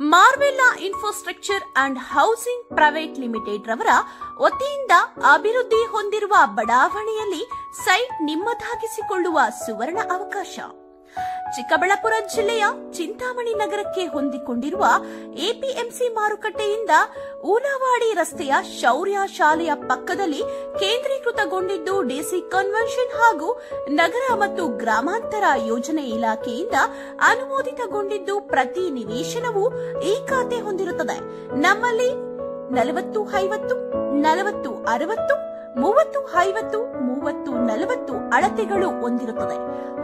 Marvella infrastructure and housing private limited ರವರ ವತಿಯಿಂದ ಅಭಿವೃದ್ಧಿ ಹೊಂದಿರುವ ಬಡಾವಣೆಯಲ್ಲಿ ಸೈಟ್ ನಿಮ್ಮದಾಗಿಸಿಕೊಳ್ಳುವ ಸುವರ್ಣ ಅವಕಾಶ. ಚಿಕ್ಕಬಳ್ಳಾಪುರ ಜಿಲ್ಲೆಯ ಚಿಂತಾಮಣಿ ನಗರಕ್ಕೆ ಹೊಂದಿಕೊಂಡಿರುವ ಎಪಿಎಂಸಿ ಮಾರುಕಟ್ಟೆಯಿಂದ ಊನವಾಡಿ ರಸ್ತೆಯ ಶೌರ್ಯ ಶಾಲೆಯ ಪಕ್ಕದಲ್ಲಿ ಕೇಂದ್ರೀಕೃತಗೊಂಡಿದ್ದು ಡಿಸಿ ಕನ್ವೆನ್ಷನ್ ಹಾಗೂ ನಗರ ಮತ್ತು ಗ್ರಾಮಾಂತರ ಯೋಜನೆ ಇಲಾಖೆಯಿಂದ ಅನುಮೋದಿತಗೊಂಡಿದ್ದು ಪ್ರತಿ ನಿವೇಶನವೂ ಈ ಖಾತೆ ಹೊಂದಿರುತ್ತದೆ. ನಮ್ಮಲ್ಲಿ ನಲವತ್ತು ಐವತ್ತು, ನಲವತ್ತು ಅರವತ್ತು ಮೂವತ್ತು, ಐವತ್ತು, ಮೂವತ್ತು, ನಲವತ್ತು ಅಳತೆಗಳು ಹೊಂದಿರುತ್ತದೆ.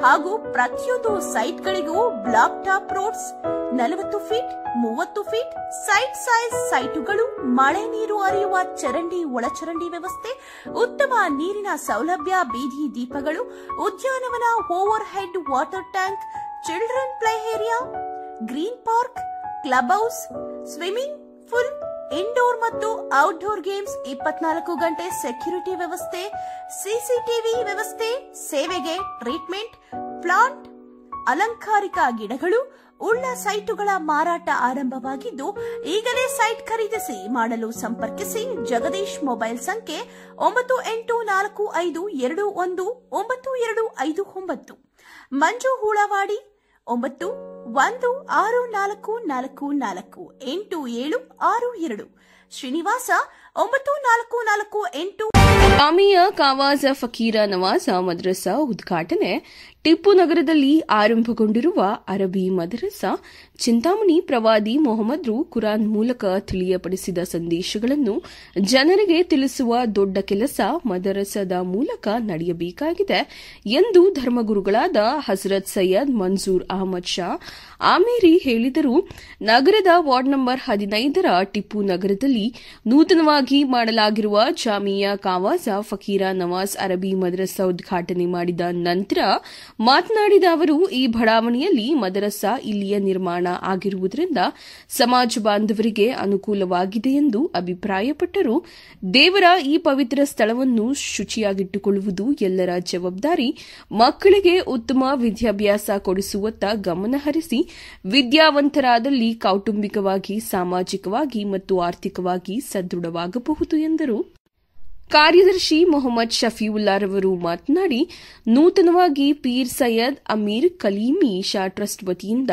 ಹಾಗೂ ಪ್ರತಿಯೊಂದು ಸೈಟ್ಗಳಿಗೂ ಬ್ಲಾಕ್ ಟಾಪ್ ರೋಡ್ಸ್ ನಲವತ್ತು ಫೀಟ್ ಮೂವತ್ತು ಫೀಟ್ ಸೈಟ್ ಸೈಜ್ ಸೈಟುಗಳು ಮಳೆ ನೀರು ಹರಿಯುವ ಚರಂಡಿ, ಒಳಚರಂಡಿ ವ್ಯವಸ್ಥೆ, ಉತ್ತಮ ನೀರಿನ ಸೌಲಭ್ಯ, ಬೀದಿ ದೀಪಗಳು, ಉದ್ಯಾನವನ overhead water tank children play area green park club house swimming pool indoor ಮತ್ತು ಔಟ್ಡೋರ್ ಗೇಮ್ಸ್ ಇಪ್ಪತ್ನಾಲ್ಕು ಗಂಟೆ ಸೆಕ್ಯೂರಿಟಿ ವ್ಯವಸ್ಥೆ, ಸಿಸಿಟಿವಿ ವ್ಯವಸ್ಥೆ, ಸೇವೆಗೆ ಟ್ರೀಟ್ಮೆಂಟ್, ಪ್ಲಾಂಟ್, ಅಲಂಕಾರಿಕ ಗಿಡಗಳು, ಉಳ್ಳ ಸೈಟುಗಳ ಮಾರಾಟ ಆರಂಭವಾಗಿದ್ದು, ಈಗಲೇ ಸೈಟ್ ಖರೀದಿಸಿ ಮಾಡಲು ಸಂಪರ್ಕಿಸಿ ಜಗದೀಶ್ ಮೊಬೈಲ್ ಸಂಖ್ಯೆ ಒಂಬತ್ತು ಎಂಟು ನಾಲ್ಕು ಐದು ಎರಡು ಒಂದು ಒಂಬತ್ತು ಎರಡು ಐದು ಒಂಬತ್ತು. ಮಂಜು ಹೂಳವಾಡಿ, ಒಂಬತ್ತು ಒಂದು ಆರು ನಾಲ್ಕು ನಾಲ್ಕು ನಾಲ್ಕು ಎಂಟು ಏಳು ಆರು ಎರಡು. ಶ್ರೀನಿವಾಸ ಒಂಬತ್ತು ನಾಲ್ಕು ನಾಲ್ಕು ಎಂಟು. ಜಾಮಿಯಾ ಕಾವಾಜ ಫಕೀರ ನವಾಜ ಮದ್ರಸಾ ಉದ್ಘಾಟನೆ. ಟಿಪ್ಪು ನಗರದಲ್ಲಿ ಆರಂಭಗೊಂಡಿರುವ ಅರಬಿ ಮದ್ರಸಾ, ಚಿಂತಾಮಣಿ ಪ್ರವಾದಿ ಮೊಹಮ್ಮದ್ರು ಕುರಾನ್ ಮೂಲಕ ತಿಳಿಯಪಡಿಸಿದ ಸಂದೇಶಗಳನ್ನು ಜನರಿಗೆ ತಿಳಿಸುವ ದೊಡ್ಡ ಕೆಲಸ ಮದರಸದ ಮೂಲಕ ನಡೆಯಬೇಕಾಗಿದೆ ಎಂದು ಧರ್ಮಗುರುಗಳಾದ ಹಜರತ್ ಸೈಯದ್ ಮನ್ಸೂರ್ ಅಹಮದ್ ಶಾ ಆಮೇರಿ ಹೇಳಿದರು. ನಗರದ ವಾರ್ಡ್ ನಂಬರ್ ಹದಿನೈದರ ಟಿಪ್ಪು ನಗರದಲ್ಲಿ ನೂತನವಾಗಿ ಮಾಡಲಾಗಿರುವ ಜಾಮಿಯಾ ಕಾವಾಜ ಫಕೀರ ನವಾಜ್ ಅರಬಿ ಮದರಸಾ ಉದ್ಘಾಟನೆ ಮಾಡಿದ ನಂತರ ಮಾತನಾಡಿದ ಅವರು, ಈ ಬಡಾವಣೆಯಲ್ಲಿ ಮದರಸಾ ಇಲ್ಲಿಯ ನಿರ್ಮಾಣ ಆಗಿರುವುದರಿಂದ ಸಮಾಜ ಬಾಂಧವರಿಗೆ ಅನುಕೂಲವಾಗಿದೆ ಎಂದು ಅಭಿಪ್ರಾಯಪಟ್ಟರು. ದೇವರ ಈ ಪವಿತ್ರ ಸ್ಥಳವನ್ನು ಶುಚಿಯಾಗಿಟ್ಟುಕೊಳ್ಳುವುದು ಎಲ್ಲರ ಜವಾಬ್ದಾರಿ. ಮಕ್ಕಳಿಗೆ ಉತ್ತಮ ವಿದ್ಯಾಭ್ಯಾಸ ಕೊಡಿಸುವತ್ತ ಗಮನಹರಿಸಿ ವಿದ್ಯಾವಂತರಾದಲ್ಲಿ ಕೌಟುಂಬಿಕವಾಗಿ, ಸಾಮಾಜಿಕವಾಗಿ ಮತ್ತು ಆರ್ಥಿಕವಾಗಿ ಸದೃಢವಾಗಬಹುದು ಎಂದರು. ಕಾರ್ಯದರ್ಶಿ ಮೊಹಮ್ಮದ್ ಶಫೀವುಲ್ಲಾರವರು ಮಾತನಾಡಿ, ನೂತನವಾಗಿ ಪೀರ್ ಸೈಯದ್ ಅಮೀರ್ ಕಲೀಮಿ ಶಾ ಟ್ರಸ್ಟ್ ವತಿಯಿಂದ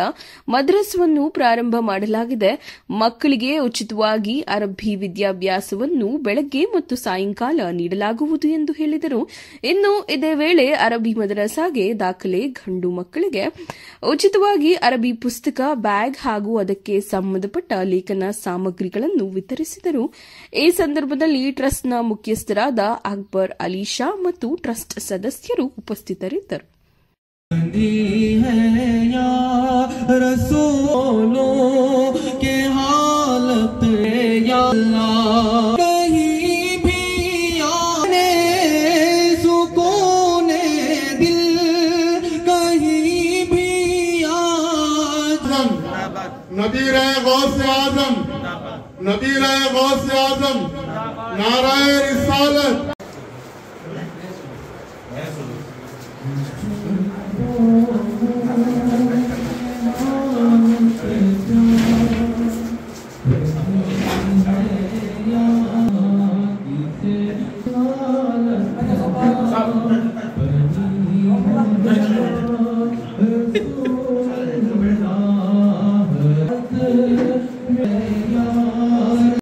ಮದ್ರಸವನ್ನು ಪ್ರಾರಂಭ ಮಾಡಲಾಗಿದೆ. ಮಕ್ಕಳಿಗೆ ಉಚಿತವಾಗಿ ಅರಬ್ಬಿ ವಿದ್ಯಾಭ್ಯಾಸವನ್ನು ಬೆಳಗ್ಗೆ ಮತ್ತು ಸಾಯಂಕಾಲ ನೀಡಲಾಗುವುದು ಎಂದು ಹೇಳಿದರು. ಇನ್ನು ಇದೇ ವೇಳೆ ಅರಬ್ಬಿ ಮದ್ರಸಾಗೆ ದಾಖಲೆ, ಗಂಡು ಮಕ್ಕಳಿಗೆ ಉಚಿತವಾಗಿ ಅರಬ್ಬಿ ಪುಸ್ತಕ, ಬ್ಯಾಗ್ ಹಾಗೂ ಅದಕ್ಕೆ ಸಂಬಂಧಪಟ್ಟ ಲೇಖನ ಸಾಮಗ್ರಿಗಳನ್ನು ವಿತರಿಸಿದರು. ಈ ಸಂದರ್ಭದಲ್ಲಿ ಟ್ರಸ್ಟ್ನ ಮುಖ್ಯಸ್ಥರಾದ ಅಕ್ಬರ್ ಅಲಿ ಶಾ ಮತ್ತು ಟ್ರಸ್ಟ್ ಸದಸ್ಯರು ಉಪಸ್ಥಿತರಿದ್ದರು दी है या रसूलों के हालत या अल्लाह कहीं भी आने सुकून दिल कहीं भी आज नबी रहे गौस आजम نبی رائے غوث اعظم نعرہ رسالت